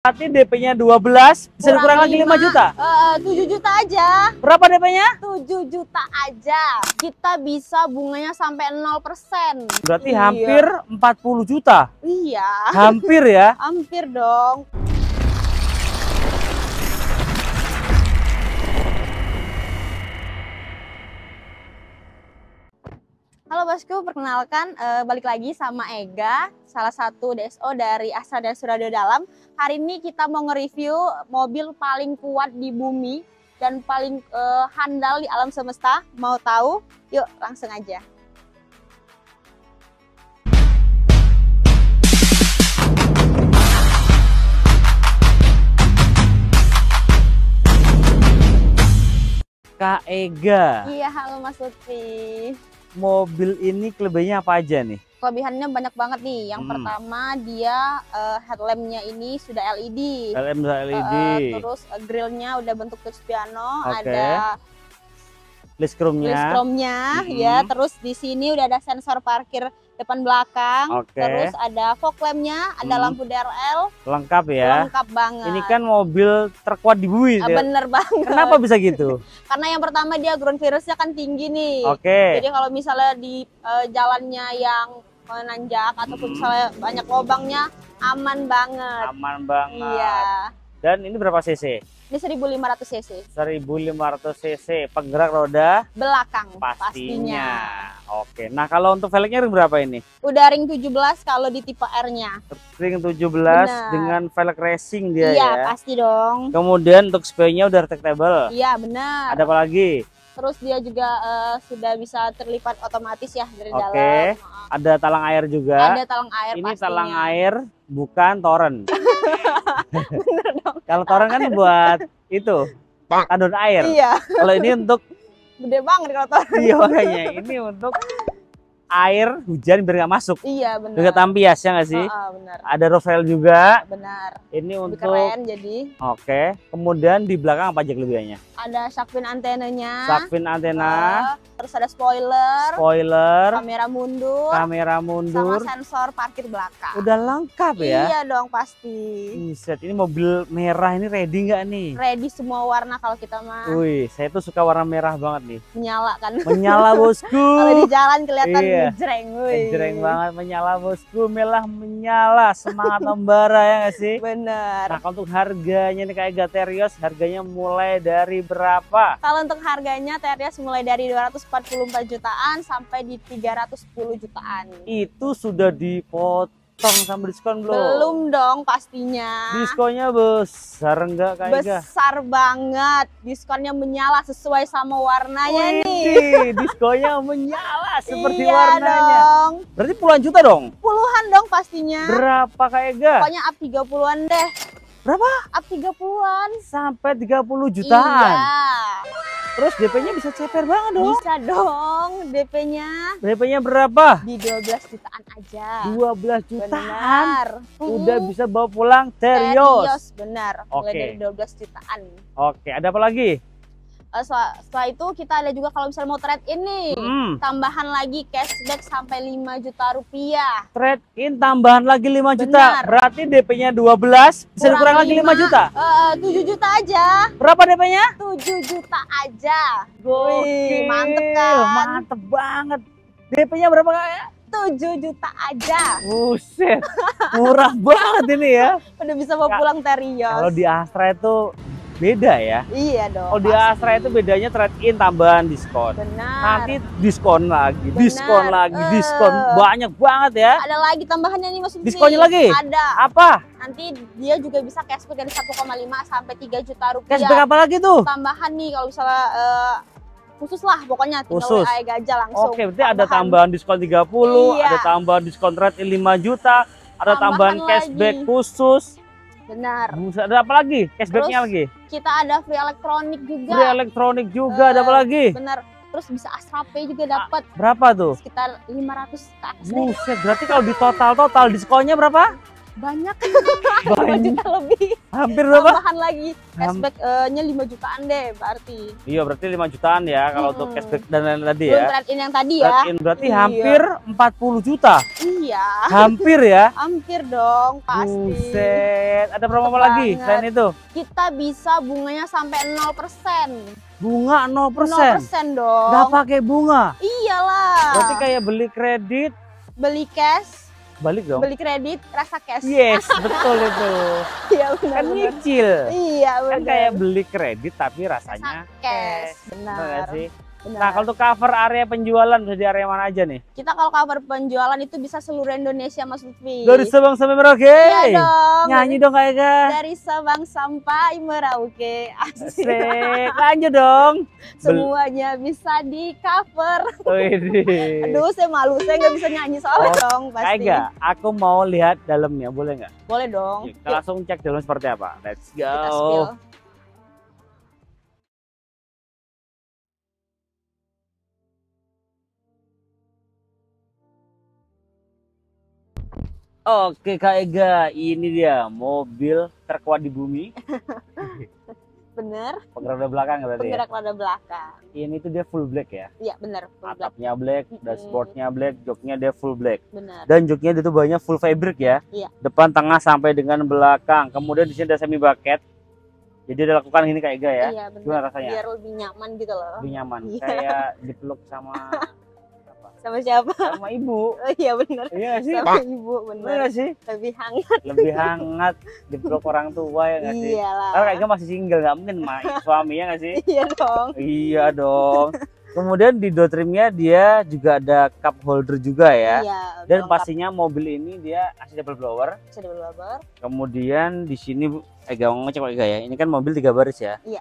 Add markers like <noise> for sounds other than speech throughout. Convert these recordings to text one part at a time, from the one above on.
Berarti DP-nya 12, bisa dikurang lagi 5 juta? Eh, 7 juta aja. Berapa DP-nya? 7 juta aja. Kita bisa bunganya sampai 0%. Berarti Iya. hampir 40 juta. Iya, Hampir ya. <laughs> hampir dong. Bosku, perkenalkan eh, balik lagi sama Ega, salah satu DSO dari Astra dan Suradio Dalam. Hari ini kita mau nge-review mobil paling kuat di bumi dan paling eh, handal di alam semesta. Mau tahu? Yuk langsung aja. Kak Ega, Iya, halo Mas Lutfi. Mobil ini kelebihannya apa aja nih? Kelebihannya banyak banget nih. Yang Hmm. pertama dia eh, headlampnya ini sudah LED. LM LED, Eh, terus eh, grillnya udah bentuk touch piano, Oke. ada list chrome-nya. chrome-nya Mhm. ya. Terus di sini udah ada sensor parkir depan belakang. Oke. Terus ada fog lamp-nya, ada Mhm. lampu DRL, Lengkap ya. lengkap banget. Ini kan mobil terkuat di bumi. Ah, ya. bener banget. Kenapa bisa gitu? <laughs> Karena yang pertama dia ground clearance-nya kan tinggi nih. Oke. Jadi kalau misalnya di eh, jalannya yang menanjak ataupun misalnya banyak lubangnya aman banget. Aman banget. Iya. Dan ini berapa cc? Ini 1500 cc 1500 cc. Penggerak roda belakang pastinya. pastinya. Oke. Nah, kalau untuk velgnya ring berapa ini? Udah ring 17 kalau di tipe R-nya. Ring 17 Benar. dengan velg racing dia Iya, ya. pasti dong. Kemudian untuk spray-nya udah retractable. Iya, benar. Ada apa lagi? Terus dia juga eh, sudah bisa terlipat otomatis ya dari Oke. dalam. Ada talang air juga. Ada talang air Ini pastinya. talang air bukan toren. <laughs> Bener dong. Kalau toren kan buat itu tandon air. Iya, Kalau ini untuk gede banget kalau talang. iya makanya ini untuk air hujan biar nggak masuk. Iya, benar. Juga tampias ya nggak sih? Heeh, benar. Ada rail juga. Benar. Ini Lebih untuk keren jadi. oke. Kemudian di belakang apa aja kelebihannya? Ada shark fin antenanya. Sakfin antena, terus ada spoiler, spoiler, kamera mundur, kamera sama mundur. sensor parkir belakang. Udah lengkap ya. Iya dong pasti. Buset, ini mobil merah ini ready nggak nih? Ready semua warna kalau kita mah Wih, saya tuh suka warna merah banget nih. menyala kan. Menyala bosku. <laughs> kalau di jalan kelihatan Iya. Jreng. wih. Jreng banget menyala bosku, melah menyala, semangat membara ya nggak sih? Bener. Nah, kalau untuk harganya nih kayak Gaterios, harganya mulai dari berapa? Kalau untuk harganya Terios mulai dari 244 jutaan sampai di 310 jutaan. Itu sudah dipotong sama diskon belum? Belum dong pastinya. Diskonnya besar enggak kayak Ega? Besar banget. Diskonnya menyala sesuai sama warnanya nih. Wih, <laughs> diskonnya menyala seperti iya warnanya. dong. Berarti puluhan juta dong? Puluhan dong pastinya. Berapa kayak Ega? Pokoknya up 30-an deh. Berapa? Up 30-an. Sampai 30 jutaan. Iya. Terus DP-nya bisa ceper banget dong. Bisa dong DP-nya DP-nya berapa? di 12 jutaan aja. 12 jutaan. Benar. Udah Hmm. bisa bawa pulang Terios. Terios, benar. Mulai Oke. dari 12 jutaan. Oke, ada apa lagi? Eh, setelah, setelah itu kita ada juga kalau misalnya mau trade ini, Hmm, tambahan lagi cashback sampai 5 juta rupiah. trade in tambahan lagi 5 juta. Benar. Berarti DP-nya 12, bisa dikurang lagi 5 juta. Eh, 7 juta aja. Berapa DP-nya? 7 juta aja. Gokil, mantep kan? Mantep banget. DP-nya berapa kak? 7 juta aja. Buset, <laughs> murah banget ini ya. Udah bisa bawa Kak, pulang Terios. Kalau di Astra itu beda ya. Iya dong. Kalau di. Astra itu bedanya trade in tambahan diskon. Benar. Nanti diskon lagi, Benar. diskon lagi, Eh. diskon banyak banget ya. ada lagi tambahannya nih Mas Lutfi. Diskonnya lagi? Ada. Apa? Nanti dia juga bisa cashback dari 1,5 sampai 3 juta rupiah. Cashback apa lagi tuh? Tambahan nih kalau misalnya eh, khusus lah pokoknya tinggal Khusus. WA aja langsung. Oke, berarti ada tambahan diskon 30, Iya. ada tambahan diskon trade in 5 juta, ada tambahan, Tambahan cashback lagi. khusus. Benar. Buset, ada apa lagi? Cashbacknya lagi? Kita ada free elektronik juga. Free elektronik juga, ada apa Eh, lagi? Benar. Terus bisa Astra Pay juga dapat Berapa tuh? sekitar 500 ke atas. Buset, berarti kalau di total-total diskonnya berapa? Banyak. <laughs> 2 Banyak. juta lebih. Hampir berapa? tambahan lagi cashback-nya 5 jutaan deh berarti Iya berarti 5 jutaan ya kalau untuk Mm-mm. cashback dan lain-lain tadi belum ya. trade in yang tadi ya Trade in berarti Iya. hampir 40 juta. iya Hampir ya. <laughs> hampir dong pasti Buset. Ada promo apa lagi selain itu? kita bisa bunganya sampai 0% Bunga 0%. 0% dong Nggak pakai bunga. iyalah Berarti kayak beli kredit beli cash balik dong. beli kredit rasa cash Yes, betul itu. <laughs> iya benar Kan nyicil. iya benar Kan kayak beli kredit tapi rasanya cash Benar nggak benar sih? Benar Nah, kalau untuk cover area penjualan bisa di area mana aja nih? kita kalau cover penjualan itu bisa seluruh Indonesia Mas Lutfi Dari Sabang sampai Merauke. iya dong Nyanyi dong Kak Ega. dari Sabang sampai Merauke asik Asik. Lanjut dong. <laughs> semuanya bisa di cover aduh saya malu saya nggak bisa nyanyi soalnya Oh, dong pasti Ega, aku mau lihat dalamnya, boleh nggak? boleh dong Kita langsung cek dalam seperti apa. Let's go. kita spill Oke Kak Ega, ini dia mobil terkuat di bumi. <laughs> bener Penggerak roda belakang berarti ya. penggerak roda belakang Ini tuh dia full black ya. iya bener full black. Atapnya black, dashboardnya black, joknya dia full black. bener Dan joknya itu banyak full fabric ya. Iya. Depan, tengah sampai dengan belakang. Kemudian di sini ada semi bucket. Jadi udah lakukan ini Kak Ega ya. iya bener Gimana rasanya? biar lebih nyaman gitu loh Lebih nyaman. Iya. Kayak dipeluk sama? <laughs> sama siapa Sama ibu. <laughs> oh, iya bener Iya sih? sama ibu Bener bener nggak sih? lebih hangat Lebih hangat dipeluk orang tua ya nggak sih? iyalah Kalau Kak Ega masih single nggak mungkin sama <laughs> suami ya nggak sih? iya dong Iya dong. Kemudian di door trimnya dia juga ada cup holder juga ya. iya Dan lengkap. pastinya mobil ini dia AC double blower. bisa double rubber Kemudian di sini Bu, eh gak mau ngecek ya. Ini kan mobil tiga baris ya. Iya.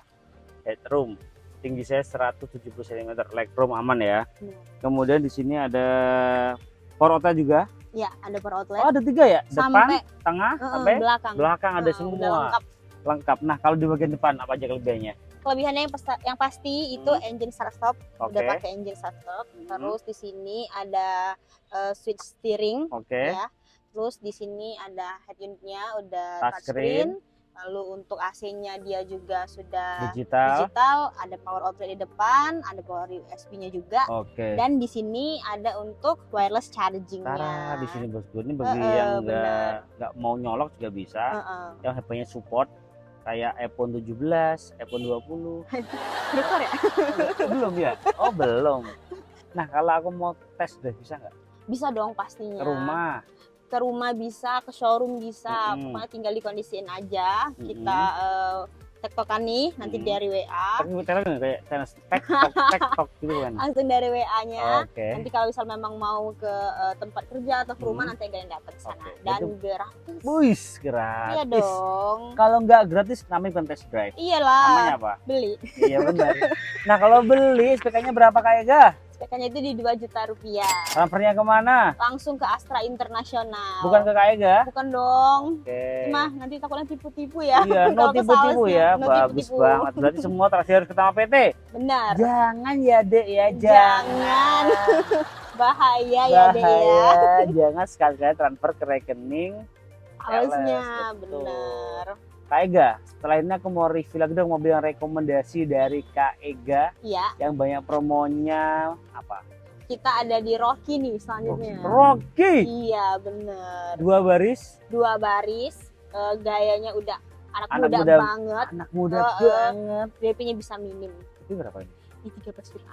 Headroom tinggi saya 170 cm, legroom aman ya. Benar. Kemudian di sini ada power outlet juga. iya ada power outlet Oh, ada tiga ya? Depan, sampai tengah, eh, sampai belakang belakang ada Nah, semua. lengkap Lengkap. Nah, kalau di bagian depan apa aja kelebihannya? kelebihannya yang, pesta- yang pasti itu Hmm. engine start stop Oke. udah pakai engine start stop Hmm. terus di sini ada eh, switch steering Oke. ya terus di sini ada head unitnya udah Touchscreen. touchscreen lalu untuk AC-nya dia juga sudah Digital. digital ada power outlet di depan ada power USB-nya juga Oke. dan di sini ada untuk wireless charging-nya di sini bosku ini bagi Heeh, yang bener. nggak mau nyolok juga bisa. Heeh. Yang HP-nya support kayak iPhone 17, iPhone 20. <laughs> Record ya belum ya? Oh belum. Nah kalau aku mau tes deh bisa nggak? bisa dong pastinya Ke rumah. Ke rumah bisa, ke showroom bisa, Mm-mm. pokoknya tinggal dikondisiin aja. Mm-mm. Kita eh, tektokan nih nanti Mm-mm. dari WA, Tapi kita kan kayak tenis tek tok tek tok gitu kan. <laughs> langsung dari WA-nya. Oke. Nanti kalau misal memang mau ke eh, tempat kerja atau ke rumah Hmm. nanti yang dapat ke sana Oke, dan berarti- gratis. Iya gratis. dong. Kalau nggak gratis namanya bukan test drive. Namanya Iyalah, apa? beli. Iya benar. Nah kalau beli SPK-nya berapa kayak ga? SPK-nya itu di 2 juta rupiah. Transfernya ke mana? Langsung ke Astra Internasional. Bukan ke kayak ga? Bukan dong. Oke. Mah, nanti takutnya tipu-tipu ya. Iya, <laughs> no ke tipu-tipu ya. no Bagus tipu-tipu. banget. Berarti semua transaksi harus ketama PT. Benar. Jangan ya, Dek ya. Jangan. <laughs> Bahaya ya deh ya. Bahaya. <laughs> Jangan sekali-kali transfer ke rekening. Halusnya Sales, betul. Kak Ega, setelah ini aku mau review lagi dong mobil yang rekomendasi dari Kak Ega Iya, yang banyak promonya apa? kita ada di Rocky nih selanjutnya. Rocky Iya bener. dua baris Dua baris, eh, gayanya udah anak, Anak muda, muda. banget. anak muda eh. banget DP-nya bisa minim. itu berapa ini Ini 13 juta.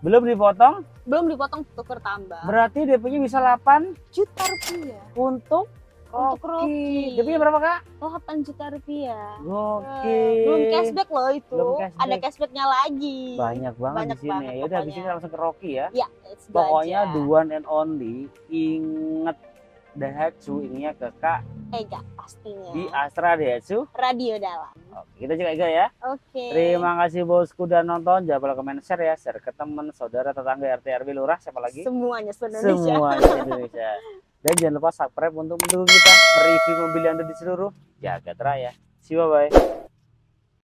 belum dipotong Belum dipotong tuker tambah. berarti DP-nya bisa 8 juta rupiah. untuk Untuk Rocky. DP-nya berapa kak? 8 juta rupiah. Oke Eh, belum cashback loh itu. Belum cashback. Ada cashbacknya lagi. banyak banget Banyak di sini ya udah habis ini langsung ke Rocky ya Ya, go pokoknya the one and only inget Daihatsu ininya ke Kak Ega pastinya. di Astra Daihatsu Radio dalam. Oke, kita juga Ega ya Oke. Terima kasih bosku udah nonton. Jangan lupa komen share ya, share ke teman, saudara, tetangga, RT, RW, lurah, siapa lagi? Semuanya se-Indonesia. Semua di Indonesia. <laughs> Dan jangan lupa subscribe untuk mendukung kita mereview mobil yang ada di seluruh jagat raya. See you bye.